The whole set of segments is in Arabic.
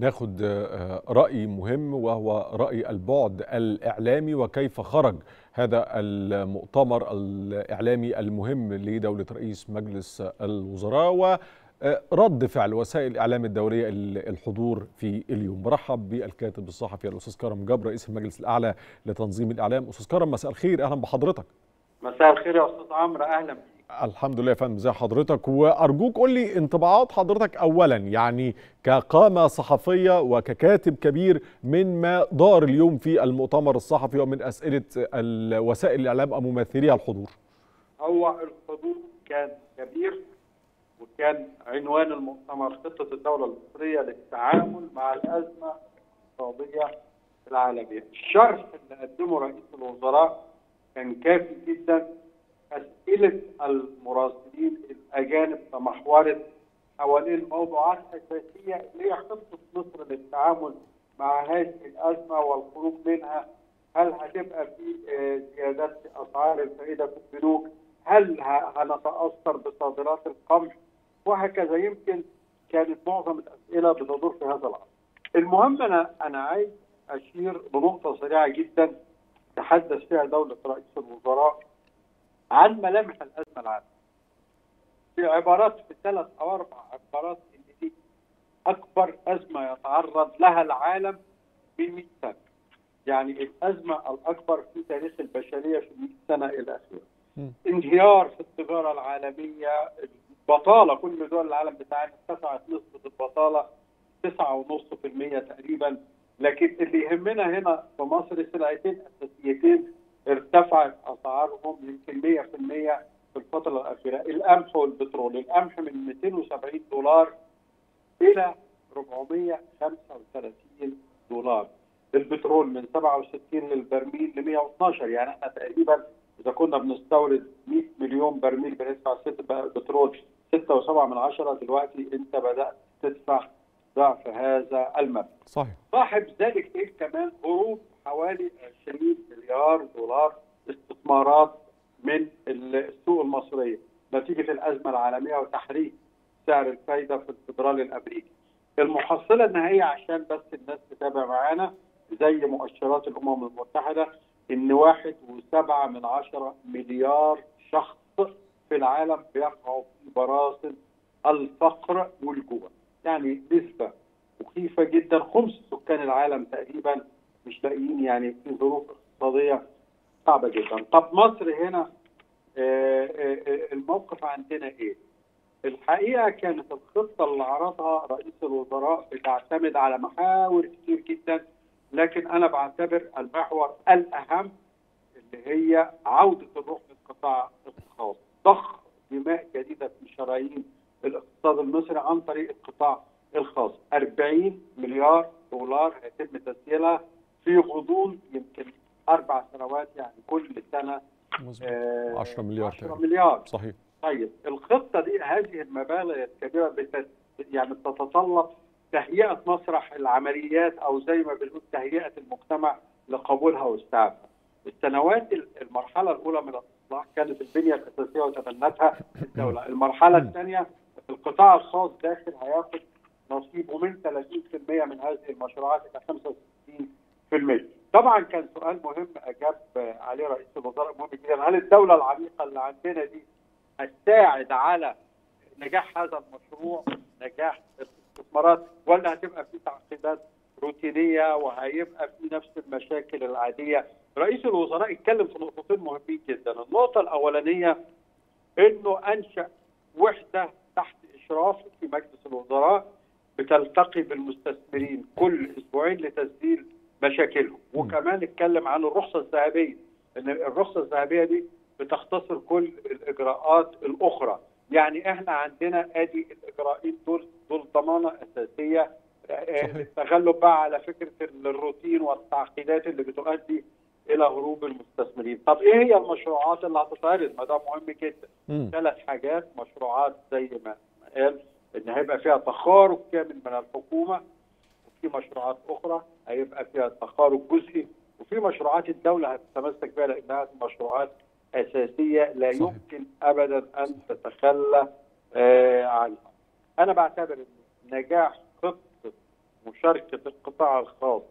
ناخد رأي مهم وهو رأي البعد الإعلامي وكيف خرج هذا المؤتمر الإعلامي المهم لدولة رئيس مجلس الوزراء ورد فعل وسائل الإعلام الدولية الحضور في اليوم. برحب بالكاتب الصحفي الأستاذ كرم جبر رئيس المجلس الأعلى لتنظيم الإعلام. أستاذ كرم مساء الخير. أهلا بحضرتك. مساء الخير يا أستاذ عمرو. أهلا بك الحمد لله يا فندم زي حضرتك وأرجوك قول لي انطباعات حضرتك اولا يعني كقامة صحفية وككاتب كبير من ما دار اليوم في المؤتمر الصحفي ومن أسئلة وسائل الإعلام أو ممثليها الحضور. هو الحضور كان كبير وكان عنوان المؤتمر خطة الدولة المصرية للتعامل مع الأزمة الاقتصادية العالميه. الشرح اللي قدمه رئيس الوزراء كان كافي جدا أسئلة المراسلين الأجانب تمحورت حوالين موضوعات أساسية اللي هي خطة مصر للتعامل مع هذه الأزمة والخروج منها هل هتبقى في زيادات في أسعار الفائدة في البنوك؟ هل هنتأثر بصادرات القمح؟ وهكذا يمكن كانت معظم الأسئلة بتدور في هذا الأمر. المهم أنا أنا عايز أشير لنقطة سريعة جدا تحدث فيها دولة رئيس الوزراء عن ملامح الأزمة العالميه. في عبارات في ثلاث أو أربع عبارات إن دي أكبر أزمة يتعرض لها العالم من 100 سنة. يعني الأزمة الأكبر في تاريخ البشرية في 100 سنة إلى آخره. انهيار في التجارة العالمية، البطالة كل دول العالم بتاعنا ارتفعت نسبة البطالة 9.5% تقريبا، لكن اللي يهمنا هنا في مصر سلعتين أساسيتين ارتفعت أسعارهم يمكن 100% في الفترة الأخيرة. القمح والبترول القمح من 270 دولار إلى 435 دولار. البترول من 67 للبرميل ل 112 يعني إحنا تقريبا إذا كنا بنستورد 100 مليون برميل بندفع بترول 6.7 من عشرة دلوقتي أنت بدأت تدفع ضعف هذا المبلغ. صحيح. صاحب ذلك إيه؟ كمان هروب حوالي 20 مليار دولار استثمارات من السوق المصرية نتيجة الأزمة العالمية وتحريك سعر الفايدة في الفدرالي الأمريكي. المحصلة النهائية عشان بس الناس تتابع معانا زي مؤشرات الأمم المتحدة إن واحد وسبعة من عشرة مليار شخص في العالم بيقعوا في براثن الفقر والجوع. يعني نسبة مخيفة جدا خمس سكان العالم تقريبا مش لاقيين يعني في ظروف اقتصاديه صعبة جدا. طب مصر هنا الموقف عندنا إيه؟ الحقيقة كانت الخطة اللي عرضها رئيس الوزراء بتعتمد على محاور كتير جدا لكن أنا بعتبر المحور الأهم اللي هي عودة الروح للقطاع الخاص، ضخ دماء جديدة في شرايين الاقتصاد المصري عن طريق القطاع الخاص 40 مليار دولار هيتم تسجيلها في غضون يمكن أربع سنوات يعني كل سنة آه 10 مليار 10 تقريبا. مليار صحيح طيب الخطة دي هذه المبالغ الكبيرة يعني بتتطلب تهيئة مسرح العمليات أو زي ما بنقول تهيئة المجتمع لقبولها واستيعابها. السنوات المرحلة الأولى من الاصلاح كانت البنيه الاساسيه وتبنتها الدولة، المرحلة الثانية القطاع الخاص داخل هياخد نصيبه من 30% من هذه المشروعات إلى 65%. طبعا كان سؤال مهم أجاب عليه رئيس الوزراء مهم جدا. هل الدولة العميقة اللي عندنا دي هتساعد على نجاح هذا المشروع نجاح الاستثمارات ولا هتبقى في تعقيدات روتينية وهيبقى في نفس المشاكل العادية؟ رئيس الوزراء اتكلم في نقطتين مهمين جدا. النقطة الأولانية إنه أنشأ وحدة تحت اشرافه في مجلس الوزراء بتلتقي بالمستثمرين كل أسبوعين لتسجيل مشاكلهم. وكمان اتكلم عن الرخصة الذهبية إن الرخصة الذهبية دي بتختصر كل الإجراءات الأخرى. يعني إحنا عندنا آدي الاجراءين دول دول ضمانة أساسية التغلب بقى على فكرة الروتين والتعقيدات اللي بتؤدي إلى هروب المستثمرين. طب إيه هي المشروعات اللي هتتعرض؟ ما ده مهم جدا. ثلاث حاجات مشروعات زي ما قال إن هيبقى فيها تخارج كامل من الحكومة وفي مشروعات أخرى هيبقى فيها تخارج جزئي وفي مشروعات الدولة هتتمسك بها لأنها مشروعات أساسية لا صحيح. يمكن ابدا أن تتخلى آه عنها. أنا بعتبر إن نجاح خطة مشاركة القطاع الخاص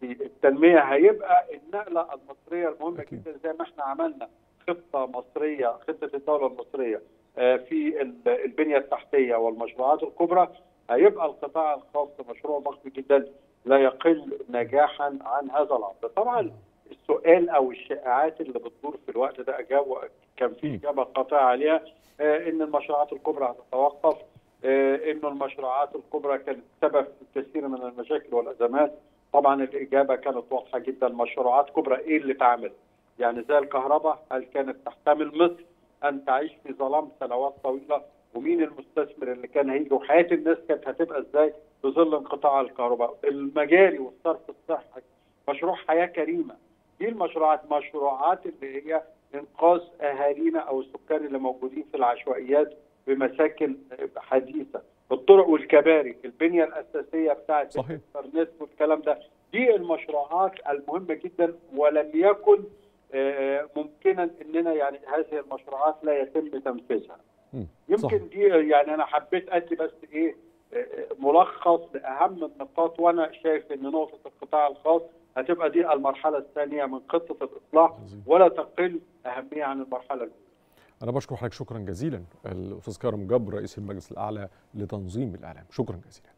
في التنمية هيبقى النقلة المصرية المهمة أكيد. جدا زي ما إحنا عملنا خطة مصرية خطة الدولة المصرية آه، في ال- البنية التحتية والمشروعات الكبرى هيبقى القطاع الخاص مشروع ضخم جدا لا يقل نجاحا عن هذا الأمر. طبعا السؤال أو الشائعات اللي بتدور في الوقت ده اجابه كان في. إجابة قاطعة عليها آه، إن المشروعات الكبرى هتتوقف آه، إنه المشروعات الكبرى كانت سبب في الكثير من المشاكل والأزمات طبعا الإجابة كانت واضحة جدا مشروعات كبرى إيه اللي اتعمل يعني زي الكهرباء هل كانت تحتمل مصر أن تعيش في ظلام سنوات طويلة ومين المستثمر اللي كان هيجي وحياة الناس كانت هتبقى إزاي في ظل انقطاع الكهرباء المجاري والصرف الصحي مشروع حياة كريمة دي المشروعات مشروعات اللي هي إنقاذ أهالينا أو السكان اللي موجودين في العشوائيات بمساكن حديثة الطرق والكباري البنية الأساسية بتاعت صحيح. الإنترنت والكلام ده دي المشروعات المهمة جدا ولم يكن آه، ممكنا إننا يعني هذه المشروعات لا يتم تنفيذها. يمكن. دي يعني أنا حبيت أدي بس إيه ملخص لأهم النقاط وأنا شايف إن نقطة القطاع الخاص هتبقى دي المرحلة الثانية من خطة الإصلاح. ولا تقل أهمية عن المرحلة الأولى. أنا بشكر حضرتك شكرا جزيلا. الأستاذ كرم جبر رئيس المجلس الأعلى لتنظيم الإعلام. شكرا جزيلا.